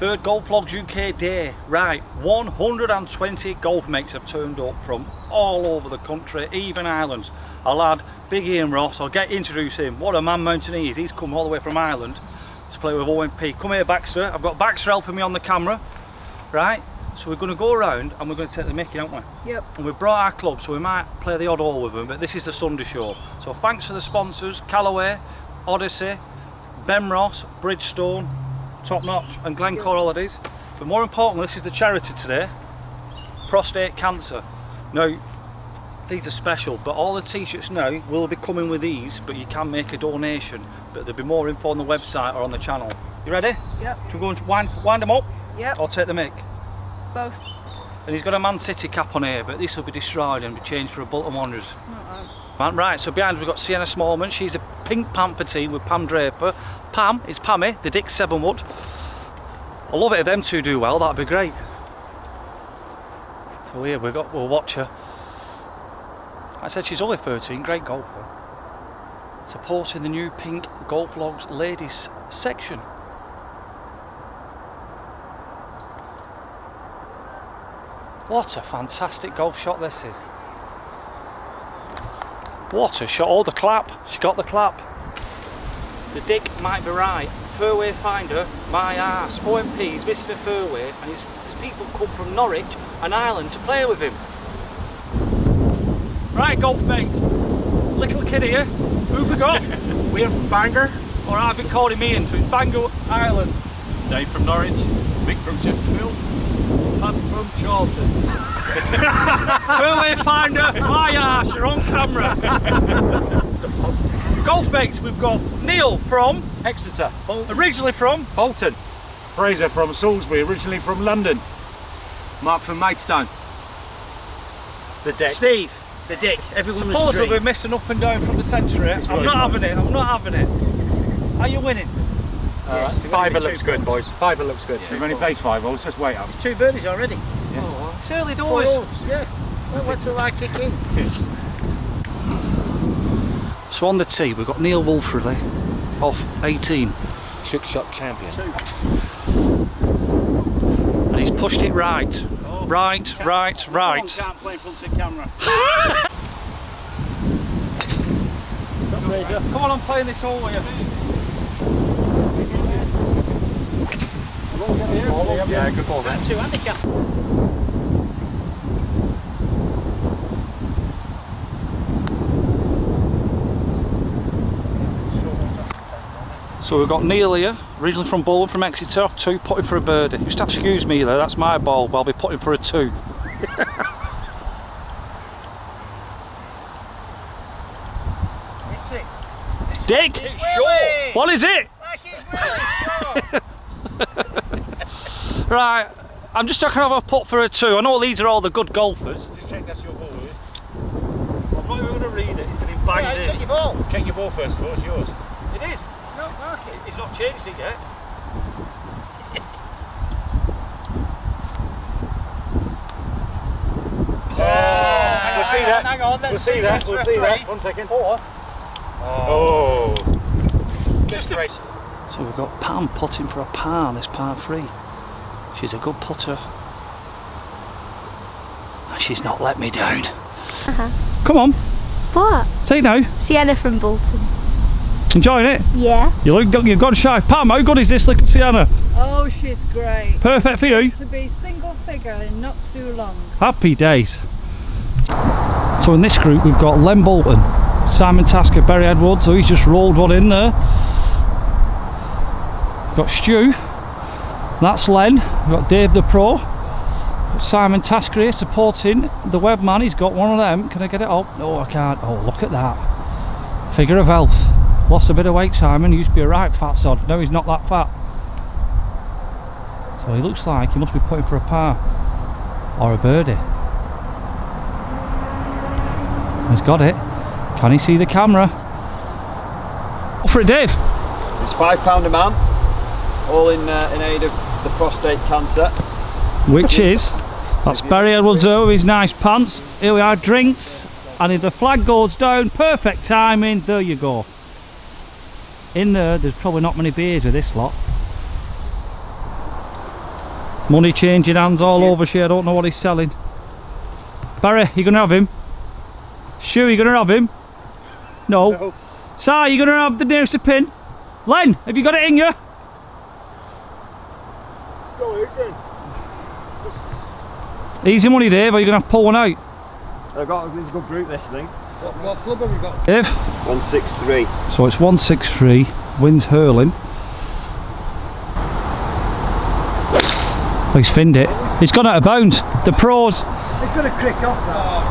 Third Golf Vlogs UK day. Right, 120 golf mates have turned up from all over the country, even Ireland. Our lad, Big Ian Ross, I'll get introduce him. What a man mountain he is. He's come all the way from Ireland to play with OMP. Come here, Baxter. I've got Baxter helping me on the camera. Right, so we're going to go around and we're going to take the mickey, aren't we? Yep. And we've brought our club, so we might play the odd hole with them, but this is the Sunday show. So thanks to the sponsors, Callaway, Odyssey, Benross, Bridgestone, Top Notch and Glencore Holidays. But more importantly, this is the charity today, prostate cancer. Now, these are special, but all the t-shirts now will be coming with these, but you can make a donation. But there'll be more info on the website or on the channel. You ready? Yep. Should we go and wind, wind them up? Yep. I'll take the mic. Both. And he's got a Man City cap on here, but this will be destroyed and be changed for a Bolton Wanderers. Right, so behind we've got Sienna Smallman. She's a pink pamper team with Pam Draper. Pam is Pammy, the Dick Sevenwood. I love it if them two do well, that'd be great. So here we got, we'll watch her. I said she's only 13, great golfer. Supporting the new pink Golf Vlogs ladies section. What a fantastic golf shot this is. What a shot. Oh, the clap. She got the clap. The dick might be right. Fairway finder, my ass. OMP's missing a fairway and his, his people come from Norwich and Ireland to play with him. Right, golf mates. Little kid here. Who we got? We're from Bangor. or I've been calling me Ian, so it's Bangor, Ireland. Dave from Norwich. Mick from Chesterfield. Pat from Charlton. Fairway finder, my ass, you're on camera. Golf mates, we've got Neil from Exeter. originally from Bolton. Fraser from Salisbury, originally from London. Mark from Maidstone. the deck. Steve, the dick, everyone was Supposedly we're missing up and down from the centre I'm not not. having it, I'm not having it. Are you winning? Uh, Fiver looks good, boys. Fiver looks good. We've only played five holes, just wait up. It's Two birdies already. It's early Four doors. holes, yeah. Well, what's it like kicking? So on the tee we've got Neil Wolfrey off 18 Six shot champion. and he's pushed it right. Right, right, right. Can't play in front of the camera. Come on, I'm playing this hole with you. Yeah, good ball. That's two handicap. So we've got Neil here, originally from Bolton from Exeter, off two, putting for a birdie. You just have to excuse me there, that's my ball, but I'll be putting for a two. It's it. Dick! It's short. What is it? Like it's really short. Right, I'm just talking about a putt for a two. I know these are all the good golfers. Just check that's your ball, will you? I'm not even going to read it, it's going to be Yeah, banged check your ball. Check your ball first of all, it's yours. It is. It's not market. He's not changed it yet. Oh, we'll see that. Hang on, let's We'll see that. We'll see that. One second. Four. Oh. Just a So we've got Pam putting for a par, this par three. She's a good putter. And she's not let me down. Uh-huh. Come on, What? say no. Sienna from Bolton. Enjoying it? Yeah. You look, you've got shy. Pam, how good is this little Sienna? Oh, she's great. Perfect for you. To be single figure in not too long. Happy days. So in this group we've got Len Bolton, Simon Tasker, Barry Edwards, so he's just rolled one in there. We've got Stu, that's Len, we've got Dave the Pro, Simon Tasker supporting the webman, he's got one of them, can I get it up? No I can't, oh look at that. Figure of health, lost a bit of weight Simon, used to be a right fat sod, no he's not that fat. So he looks like he must be putting for a par or a birdie. He's got it. Can he see the camera? Go for it, Dave. It's five pound a man, all in uh, in aid of the prostate cancer. Which is that's Barry Edwards with his nice pants. Here we are, drinks, and if the flag goes down, perfect timing. There you go. In there, there's probably not many beers with this lot. Money changing hands all over here. I don't know what he's selling. Barry, you gonna have him? Sure, you gonna have him? No. No. Si, you gonna have the nearest pin? Len, have you got it in you? Go again. Easy money, Dave. Or you're gonna have to pull one out? I've got a good group this thing. What, what club have you got? Dave. 163. So it's 163. wind's hurling. Oh, he's finned it. He's gone out of bounds. The pros. It's going to crick off that. Oh,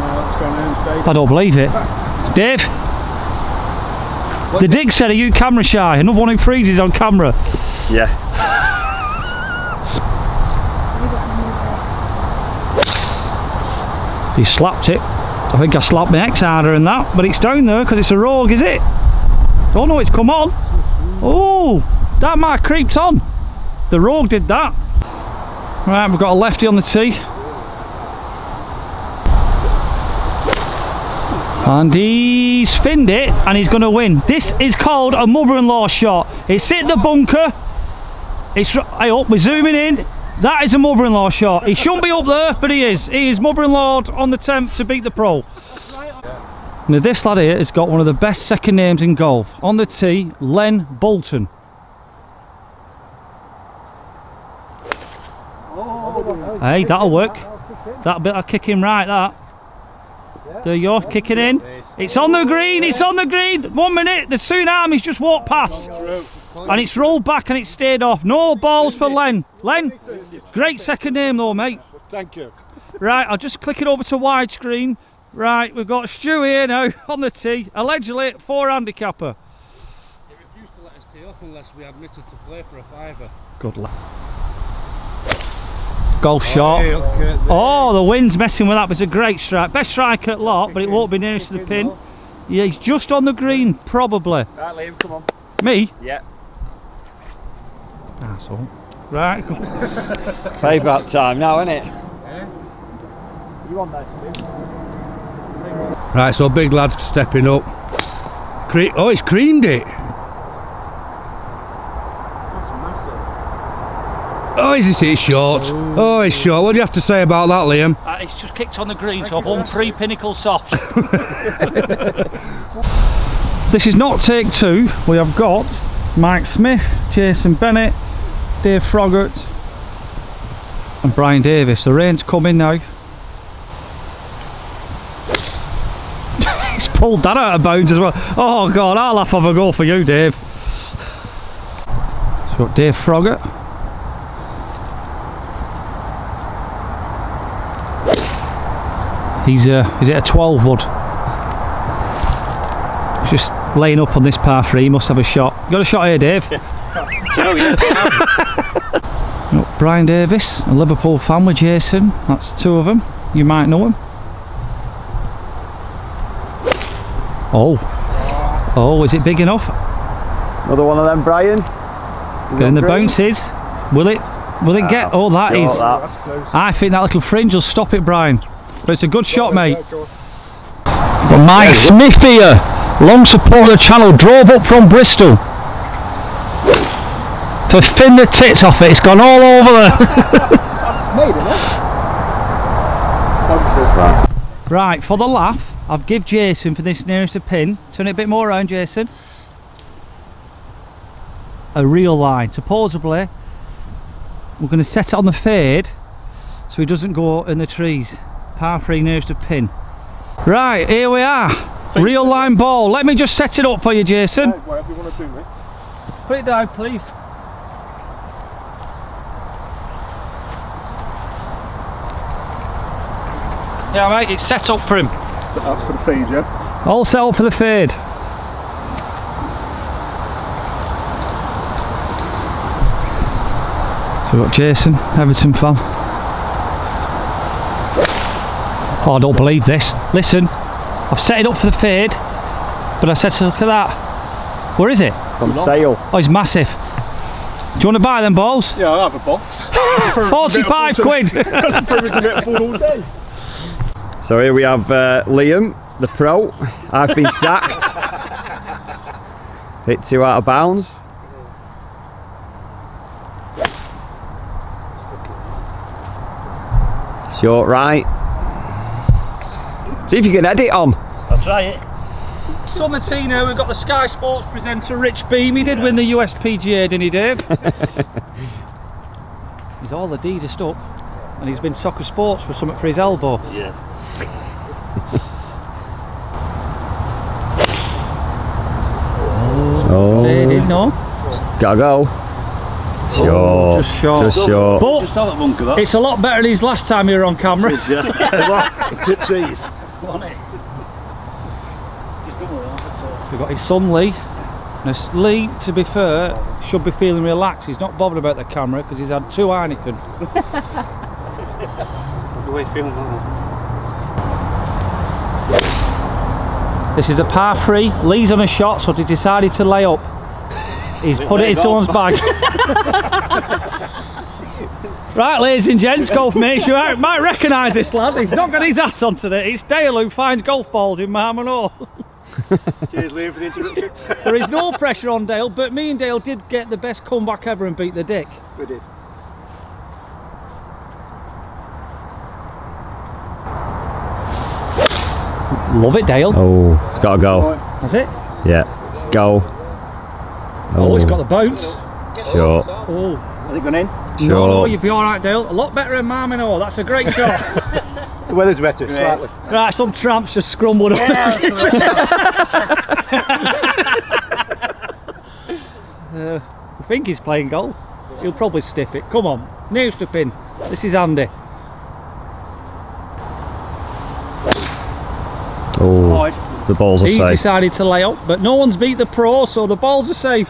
no, it's going to stay. I don't believe it. Dave. The dig said, are you camera shy? Another one who freezes on camera. Yeah. He slapped it. I think I slapped my ex harder than that, but it's down there because it's a rogue, is it? Oh no, it's come on. Oh, that might creeped on. The rogue did that. Right, we've got a lefty on the tee. And he's finned it and he's going to win. This is called a mother-in-law shot. It's hit the bunker. It's, I hope we're zooming in. That is a mother-in-law shot. He shouldn't be up there, but he is. He is mother-in-law on the temp to beat the pro. Now this lad here has got one of the best second names in golf. On the tee, Len Bolton. Hey, that'll work. That bit of kick him right, that. There you go, kicking in. It's on the green, it's on the green. One minute, the tsunami's just walked past. And it's rolled back and it's stayed off. No balls for Len. Len, great second name though, mate. Thank you. Right, I'll just click it over to widescreen. Right, we've got Stu here now on the tee. Allegedly, four handicapper. He refused to let us tee off unless we admitted to play for a fiver. Good luck. Golf oh, shot. Oh, the wind's messing with that, but it's a great strike. Best strike at lot, but it won't be nearest to the pin. Yeah, he's just on the green, probably. Right, Liam, come on. Me? Yeah. Asshole. Right. Payback time now, isn't it? You want that, Right, so big lad's stepping up. Cre oh, it's creamed it. That's massive. Oh, is this it short? Oh, it's short. What do you have to say about that, Liam? Uh, it's just kicked on the green, so I've won three pinnacle soft. this is not take two. We have got Mike Smith, Jason Bennett, Dave Froggatt, and Brian Davis. The rain's coming now. He's pulled that out of bounds as well. Oh god, I'll have to have a go for you, Dave. So we've got Dave Froggatt. He's uh, is it a 12 wood? Just laying up on this par three. He must have a shot. You got a shot here, Dave? Got Brian Davis, a Liverpool fan with Jason. That's two of them. You might know him. Oh. Oh, is it big enough? Another one of them, Brian. Getting the bounces. Will it? Will it get? Ah, oh, that is. That. I think that little fringe will stop it, Brian. But it's a good shot, mate. But Mike Smith here, long supporter of the channel, drove up from Bristol to fin the tits off it. It's gone all over there. Made it right, for the laugh, I've give Jason for this nearest a pin. Turn it a bit more around, Jason. A real line. Supposedly, we're going to set it on the fade so he doesn't go in the trees. Par three nearest a pin. Right, here we are. Real line ball. Let me just set it up for you, Jason. Whatever you want to do, mate. Put it down, please. Yeah, mate, it's set up for him. Set up for the feed, yeah? All set up for the fade. So we've got Jason, Everton fan. Oh, I don't believe this. Listen, I've set it up for the fade, but I said, look at that. Where is it? On sale. Oh, it's massive. Do you want to buy them balls? Yeah, I'll have a box. 45 quid. That's the it's all day. So here we have uh, Liam, the pro. I've been sacked. Hit two out of bounds. Short right. See if you can edit on. I'll try it. So on the tee now, we've got the Sky Sports presenter Rich Beem. He did win the USPGA, didn't he, Dave? he's all Adidas up, and he's been soccer sports for something for his elbow. Yeah. Oh, oh. They didn't know. gotta go. Short. Oh, just short. Just short. But Just have that bunker that. it's a lot better than his last time he were on camera. It is, yeah. it's a trees. We've got his son Lee. Now Lee, to be fair, should be feeling relaxed. He's not bothered about the camera because he's had two Heineken. The way feeling This is a par three. Lee's on a shot, so he decided to lay up. He's put it in someone's bag. right, ladies and gents, golf mates, you might- might recognise this lad. He's not got his hat on today. It's Dale who finds golf balls in Marmano. Cheers, Liam, for the introduction. there is no pressure on Dale, but me and Dale did get the best comeback ever and beat the dick. We did. Love it, Dale. Oh, it's gotta go. That's it. Yeah. Go. Oh, it's oh. got the bounce. Short. Oh, Has it gone in? no, no, you'd be all right, Dale. A lot better than Marmino. That's a great shot. The weather's better, slightly. right, some tramps just scrumbled up. uh, I think he's playing golf. He'll probably stiff it. Come on, nearest the pin. This is Andy. Oh, the balls are He safe. decided to lay up, but no one's beat the pro, so the balls are safe.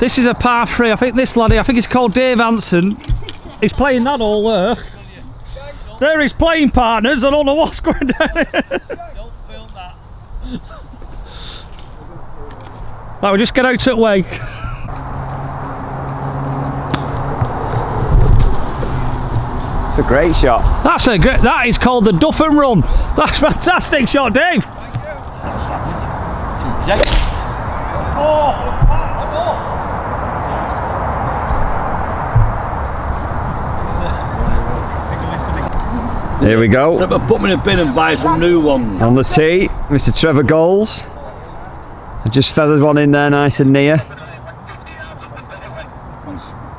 This is a par three. I think this laddie, I think he's called Dave Anson. He's playing that all there. They're his playing partners. I don't know what's going down here. Don't film that. Right, we'll just get out to the way. It's a great shot. That's a great. That is called the Duff and Run. That's a fantastic shot, Dave. Here we go. So put me in a bin and buy some new ones. On the tee, Mr. Trevor Goals. I just feathered one in there nice and near.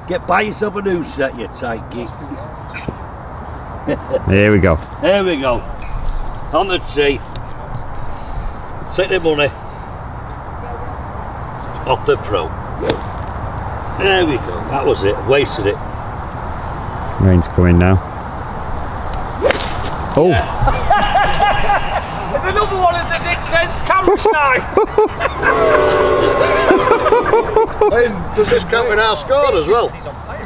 Get buy yourself a new set, you tight geek. Here we go. There we go. On the tee. Take the money. Off the pro. There we go. That was it. Wasted it. Rain's coming now. Oh, There's another one, as the Dick says, camera snipe. does this count in our score as well?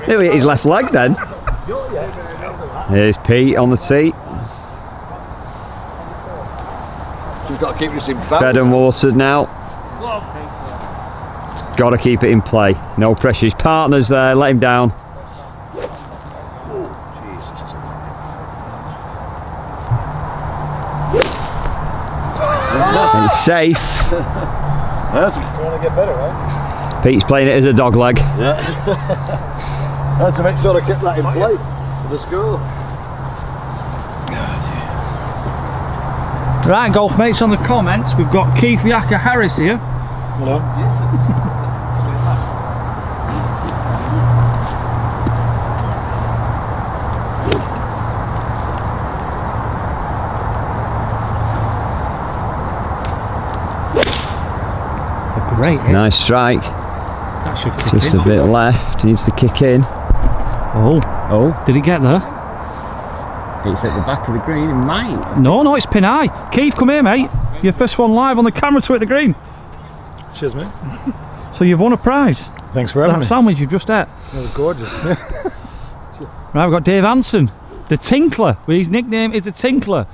he'll hit his left leg then. Here's Pete on the tee. We've got to keep this in Bed balance. and watered now. Got to keep it in play. No pressure. His partner's there. Let him down. Safe. That's trying to get better, right? Pete's playing it as a dog leg. Yeah. I had to make sure I kept that in play for the score. Right, golf mates, on the comments, we've got Keith Yaka Harris here. Hello. Great, eh? Nice strike. That should kick Just in. a bit left. Needs to kick in. Oh, Oh, did he get there? it's at the back of the green. It might. No, no, it's pin high. Keith, come here, mate. Your first one live on the camera to hit the green. Cheers, mate. So you've won a prize. Thanks for having That sandwich you've just ate. That was gorgeous. Right, we've got Dave Anson, the Tinkler. Well, his nickname is the Tinkler.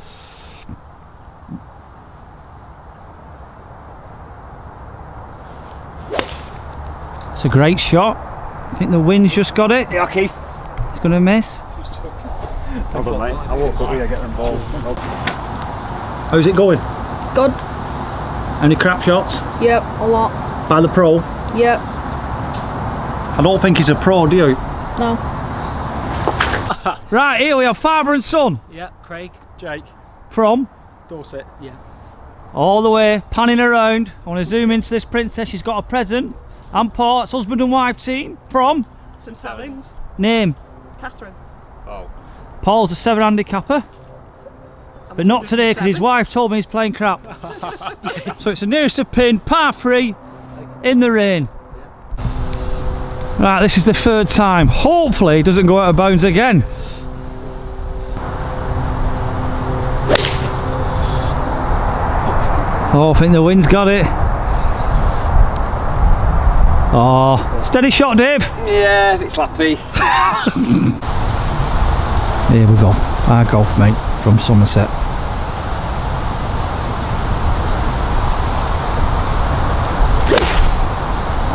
It's a great shot. I think the wind's just got it. Yeah, Keith. It's going to miss. Hold on, mate. I walk up here, get them balls. Oh, How's it going? Good. Any crap shots? Yep, a lot. By the pro? Yep. I don't think he's a pro, do you? No. right, here we have father and son Yeah, Craig. Jake, from Dorset. Yeah. all the way, panning around. I want to zoom into this princess. She's got a present. And Paul, it's husband and wife team from St Helens. name. Catherine. Oh. Paul's a seven handicapper. But not today because his wife told me he's playing crap. so it's the nearest of pin, par three, in the rain. Right, this is the third time. Hopefully he doesn't go out of bounds again. Oh, I think the wind's got it. Oh, steady shot, Dave. Yeah, a bit slappy. Here we go. Our golf mate from Somerset.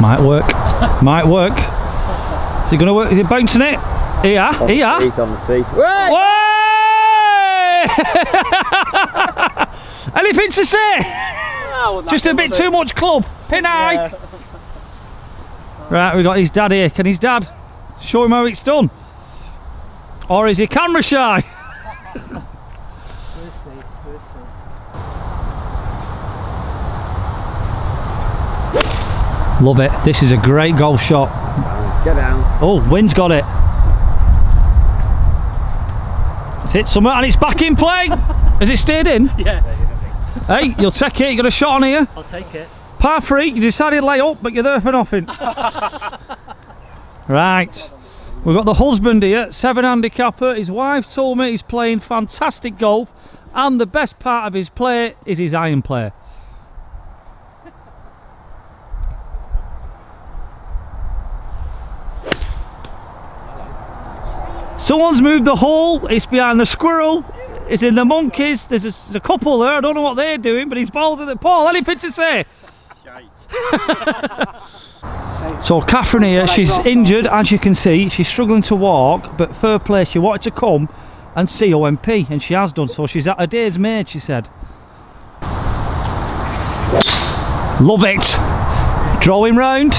Might work. Might work. Is it going to work? Is it bouncing it? Here, here. He's on the tee. Way! Anything to say? Just a bit too much club. Pin high. Right, we got his dad here. Can his dad show him how it's done? Or is he camera shy? Love it. This is a great golf shot. Get down. Oh, wind's got it. It's hit somewhere and it's back in play. Has it stayed in? Yeah, Hey, you'll take it. You got a shot on here. I'll take it. Par three. You decided to lay up, but you're there for nothing. right. We've got the husband here, seven handicapper. His wife told me he's playing fantastic golf, and the best part of his play is his iron play. Someone's moved the hole, it's behind the squirrel, it's in the monkeys, there's a, there's a couple there, I don't know what they're doing, but he's bowled at the Paul, anything to say? So Catherine here, she's injured as you can see, she's struggling to walk, but fair play, she wanted to come and see OMP, and she has done, so she's at her day's made, she said. Love it! Draw him round.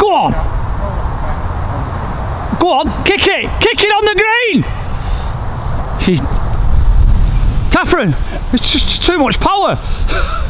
Go on! Go on, kick it! Kick it on the green! She's... Catherine, it's just too much power!